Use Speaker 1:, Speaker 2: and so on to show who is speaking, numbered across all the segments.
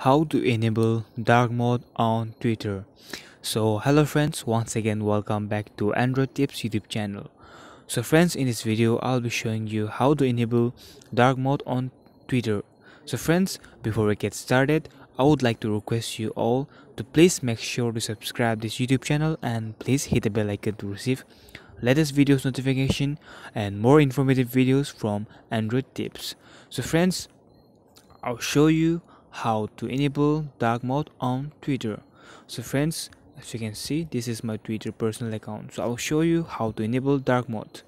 Speaker 1: how to enable dark mode on twitter. So hello friends once again welcome back to android tips youtube channel. So friends in this video i'll be showing you how to enable dark mode on twitter. So friends before we get started i would like to request you all to please make sure to subscribe this youtube channel and please hit the bell icon to receive latest videos notification and more informative videos from android tips. So friends i'll show you how to enable dark mode on twitter. So friends as you can see this is my twitter personal account. So i'll show you how to enable dark mode.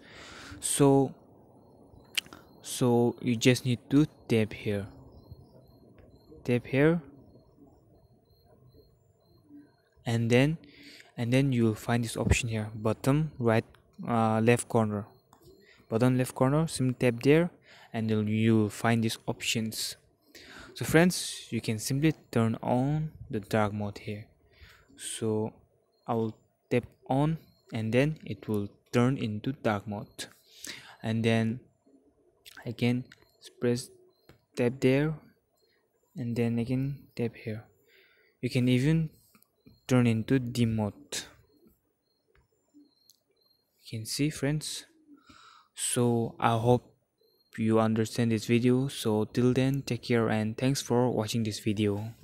Speaker 1: So so you just need to tap here. Tap here. And then and then you'll find this option here. Bottom right uh, left corner. Bottom left corner simply tap there and you'll find these options so friends you can simply turn on the dark mode here. So I will tap on and then it will turn into dark mode. And then again press tap there and then again tap here. You can even turn into dim mode. You can see friends? So I hope you understand this video. So till then take care and thanks for watching this video